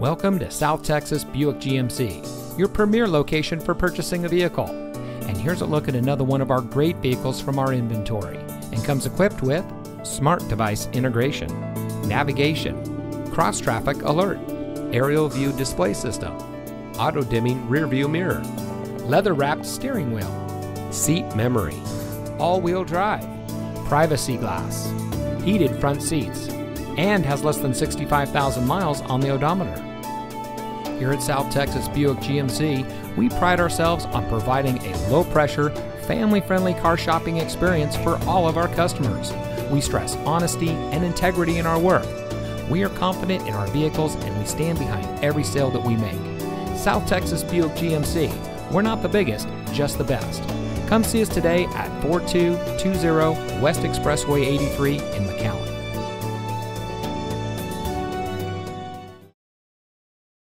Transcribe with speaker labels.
Speaker 1: Welcome to South Texas Buick GMC, your premier location for purchasing a vehicle. And here's a look at another one of our great vehicles from our inventory and comes equipped with smart device integration, navigation, cross traffic alert, aerial view display system, auto dimming rear view mirror, leather wrapped steering wheel, seat memory, all wheel drive, privacy glass, heated front seats, and has less than 65,000 miles on the odometer. Here at South Texas Buick GMC, we pride ourselves on providing a low pressure, family friendly car shopping experience for all of our customers. We stress honesty and integrity in our work. We are confident in our vehicles and we stand behind every sale that we make. South Texas Buick GMC, we're not the biggest, just the best. Come see us today at 4220 West Expressway 83 in McAllen.